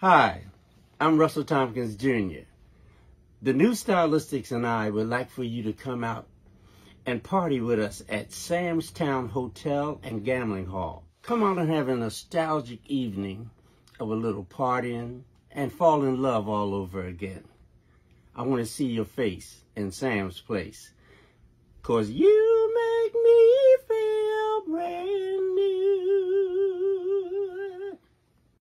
Hi, I'm Russell Thompkins Jr. The new Stylistics and I would like for you to come out and party with us at Sam's Town Hotel and Gambling Hall. Come out and have a nostalgic evening of a little partying and fall in love all over again. I want to see your face in Sam's place. Cause you make.